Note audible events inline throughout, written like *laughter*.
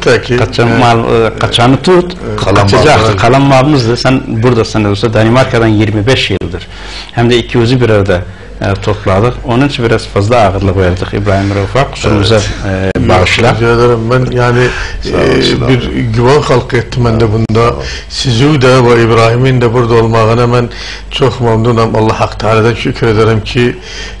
taki. Kaçan mal, e, kaçanı tut, Kalan kaçacak. mallar- Kalan malımızdı. Sen buradasın olsa Danimarka'dan 25 yıldır. Hem de ikimizi bir arada e, topladık. Onun için biraz fazla ağırlık verdik İbrahim Rafa. Kusurumuza e, bağışla. Rica ederim. Ben yani e, bir güven halk ettim ben de bunda. Sizi de ve İbrahim'in de burada olmağına ben çok memnunum. Allah Hak Teala'dan şükür ederim ki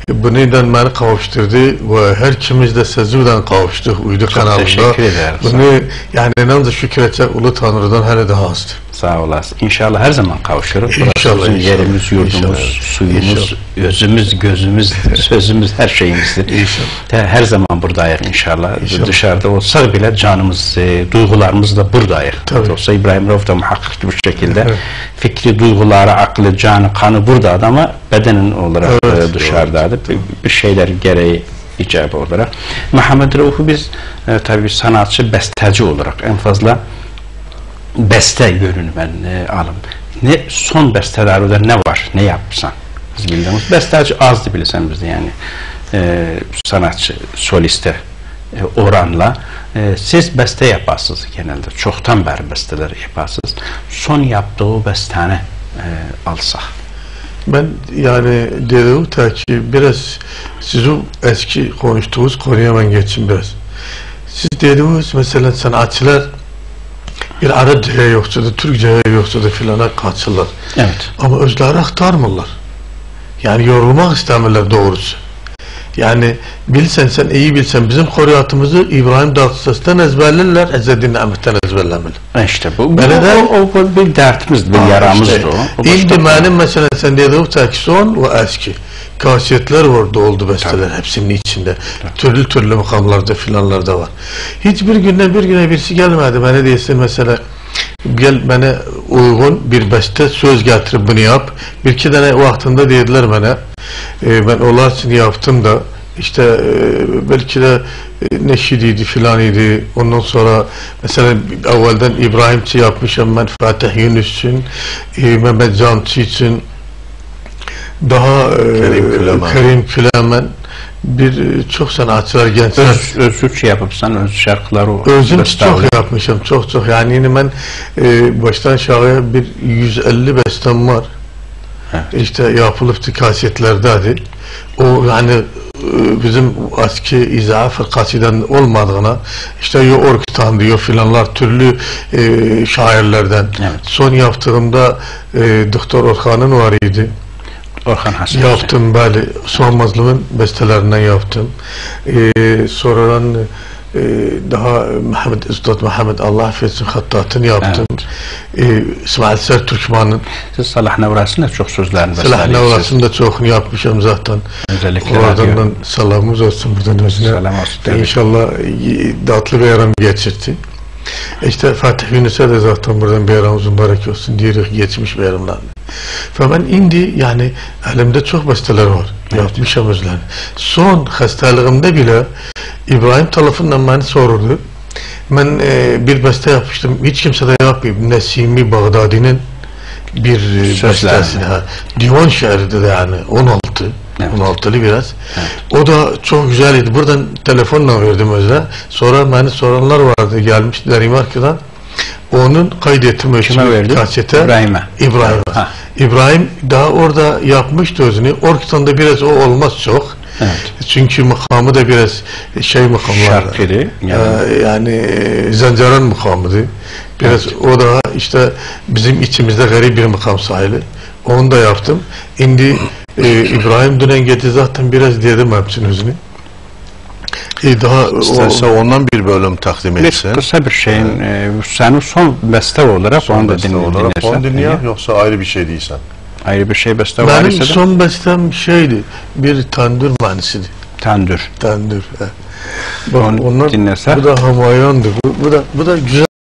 bundan beni kavuşturdu ve her ikimiz de sizinle kavuştuk uydu kanalında. teşekkür ederim. Bunu yani inanca şükür edecek Ulu Tanrı'dan hele daha azdı. Sağ olasın. İnşallah her zaman kavuşuruz. İnşallah, bizim inşallah. yerimiz, yurdumuz, İnşallah. suyumuz, özümüz, gözümüz, *laughs* sözümüz, her şeyimizdir. İnşallah. Her zaman buradayız inşallah. İnşallah. Dışarıda olsak bile canımız, e, duygularımız da buradayız. Tabii. Olsa İbrahim Rauf da muhakkak bir şekilde Evet. fikri duyguları, aklı, canı, kanı burada ama bedenen olarak Evet, e, dışarıdadır. Bir, bir şeyler gereği icabı olarak. Muhammed Rauf'u biz e, tabii sanatçı, besteci olarak en fazla beste yönünü ben e, alım. Ne son bestelerde ne var? Ne yapsan? Biz bildiğimiz besteci azdı bilirsen bizde yani. E, sanatçı, soliste e, oranla. E, siz beste yaparsınız genelde. Çoktan beri besteler yaparsınız. Son yaptığı bestane e, alsak. Ben yani dediğim ta ki biraz sizin eski konuştuğunuz konuya ben geçeyim biraz. Siz dediğiniz mesela sanatçılar bir Arapçaya yoksa da Türkçeye yoksa da filana kaçırlar. Evet. Ama özleri aktarmırlar. Yani yorulmak istemirler doğrusu. Yani bilsen sen iyi bilsen bizim koruyatımızı İbrahim Datsas'tan ezberlerler, Ezzedin Ahmet'ten ezberlemeli. İşte bu, bu de- o, o, o bir dertimizdi, bir yaramızdı işte, o. o. başka İndi bir- benim mesela sen dediğin taki son ve eski. Kasiyetler var oldu besteler hepsinin içinde. Türlü türlü makamlarda filanlarda var. Hiçbir günden bir güne birisi gelmedi bana diyesin mesela gel bana uygun bir beste söz getirip bunu yap. Bir iki tane vaktinde dediler bana e, ben onlar için yaptım da işte e, belki de e, neşidiydi filan idi. Ondan sonra mesela evvelden İbrahimçi yapmışım ben Fatih Yunus için, e, Mehmet Cançı için daha e, Kerim Külemen. Kerim Külemen bir e, çok sanatçılar gençler öz, özgürçe yapıpsan öz şarkıları. Özüm çok yapmışım, çok çok. Yani yine ben e, baştan aşağıya bir 150 bestem var. Evet. İşte yapılıptı kasetlerdeydi. O yani e, bizim eski izafe kasiden olmadığına işte yo diyor filanlar türlü e, şairlerden. Evet. Son yaptığımda e, Doktor Orhan'ın var idi. Orhan Hasan. Yaptım böyle Son Mazlum'un bestelerinden yaptım. Ee, sonradan e, daha Mehmet Üstad Mehmet Allah affetsin hattatını yaptım. Ee, İsmail Ser Türkman'ın Salah Nevras'ın da çok sözlerini Silah besteleyeceksiniz. Nevrası'nı da çoğunu yapmışım zaten. Özellikle Oradan selamımız olsun buradan özüne. Selam olsun, tabii. İnşallah e, tatlı bir yaram geçirdi. İşte Fatih Yunus'a da zaten buradan bir yaramız mübarek olsun diyerek geçmiş. Ve ben indi yani elimde çok besteler var. Yapmışım özlerini. Son hastalığımda bile İbrahim tarafından beni sorurdu. Ben e, bir beste yapmıştım. Hiç kimse de yapmıyor. Nesimi Bağdadi'nin bir e, Sözler. bestesi. Ha. Divan şiiridir yani 16. Evet. 16'lı biraz. O da çok güzeldi. Buradan telefonla verdim özel. Sonra beni soranlar vardı. Gelmişler Danimarka'dan. Onun kaydettim verdin? kasete. İbrahim'e. İbrahim'e. Ha. İbrahim daha orada yapmıştı özünü. Orkistan'da biraz o olmaz çok. Evet. Çünkü makamı da biraz şey makamlar. Şarkılı, Yani, yani- yani e, Zancaran makamıydı. Biraz o da işte bizim içimizde garip bir makam sahibi. Onu da yaptım. Şimdi e, İbrahim Dünengeti zaten biraz dedim hepsinin özünü. E, daha o, İsterse ondan bir bölüm takdim Bir etsen. kısa bir şeyin, e, senin son beste olarak onu da Beste dinle, olarak dinlersen. onu dinle İyi. yoksa ayrı bir şey değilsen. Ayrı bir şey beste var benim ise de son bestem şeydi. Bir tandır manisiydi. tandır. Tandır. he. Bak, Onu onlar, dinlese- bu da hamayandı. Bu, bu da bu da güzel